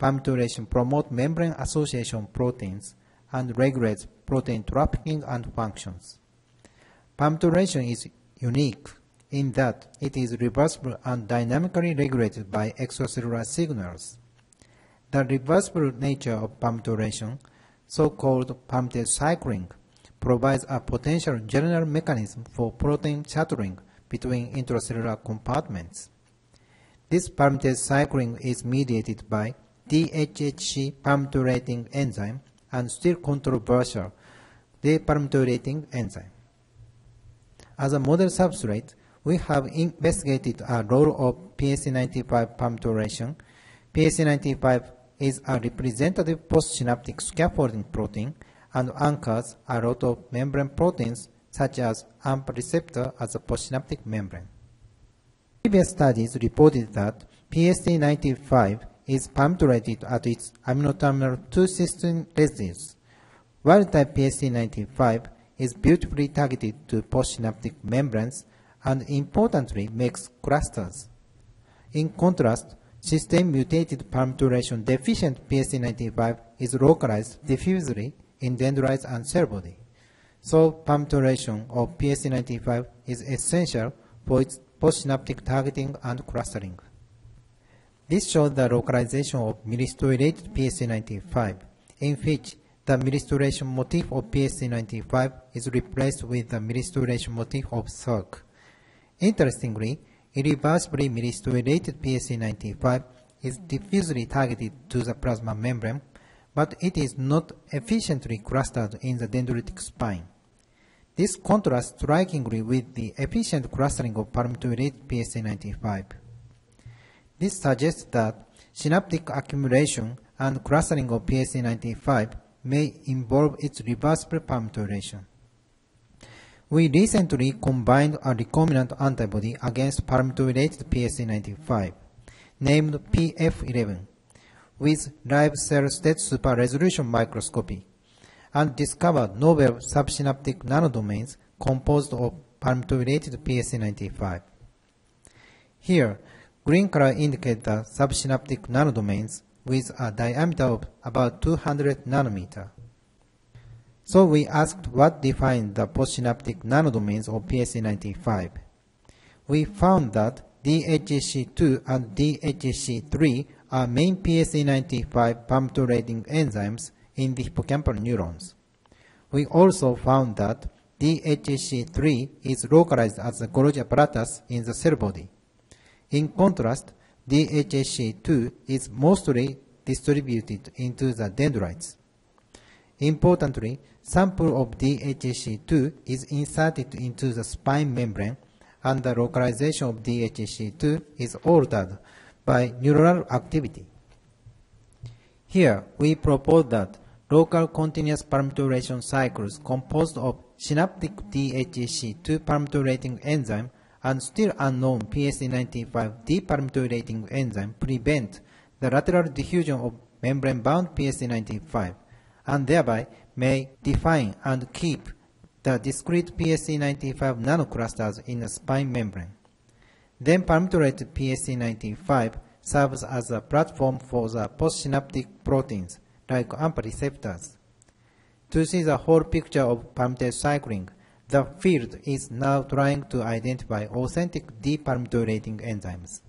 palmitoylation promotes membrane association proteins and regulates protein trafficking and functions. Palmitoylation is unique in that it is reversible and dynamically regulated by extracellular signals. The reversible nature of palmitoylation, so-called palmitate cycling, provides a potential general mechanism for protein shuttling between intracellular compartments. This palmitate cycling is mediated by DHHC palmitoylating enzyme and still controversial depalmitoylating enzyme. As a model substrate, we have investigated a role of PSD95 palmitylation. PSD95 is a representative postsynaptic scaffolding protein and anchors a lot of membrane proteins such as AMPA receptor as a postsynaptic membrane. Previous studies reported that PSD95 is palmitoylated at its amino terminal 2 cysteine residues. Wild-type PSD95 is beautifully targeted to postsynaptic membranes and importantly makes clusters. In contrast, cysteine mutated palmitylation deficient PSD95 is localized diffusely in dendrites and cell body. So palmitylation of PSD95 is essential for its postsynaptic targeting and clustering. This shows the localization of myristoylated PSD95, in which the myristoylation motif of PSD95 is replaced with the myristoylation motif of Src. Interestingly, irreversibly myristoylated PSD95 is diffusely targeted to the plasma membrane, but it is not efficiently clustered in the dendritic spine. This contrasts strikingly with the efficient clustering of palmitoylated PSD95. This suggests that synaptic accumulation and clustering of PSD95 may involve its reversible palmitylation. We recently combined a recombinant antibody against palmitoylated PSD95, named PF11, with live cell STED super resolution microscopy, and discovered novel subsynaptic nanodomains composed of palmitoylated PSD95. Here, green color indicates the subsynaptic nanodomains with a diameter of about 200 nanometer. So we asked what defined the postsynaptic nanodomains of PSD95. We found that DHHC2 and DHHC3 are main PSD95 palmitoylating enzymes in the hippocampal neurons. We also found that DHHC3 is localized as the Golgi apparatus in the cell body. In contrast, DHHC2 is mostly distributed into the dendrites. Importantly, sample of DHHC2 is inserted into the spine membrane and the localization of DHHC2 is altered by neuronal activity. Here, we propose that local continuous palmitylation cycles composed of synaptic DHHC2 palmitoylating enzyme and still unknown PSD95 depalmitylating enzyme prevent the lateral diffusion of membrane-bound PSD95 and thereby may define and keep the discrete PSD95 nanoclusters in the spine membrane. Then palmitoylated PSD95 serves as a platform for the postsynaptic proteins like AMPA receptors. To see the whole picture of palmitate cycling, the field is now trying to identify authentic depalmitoylating enzymes.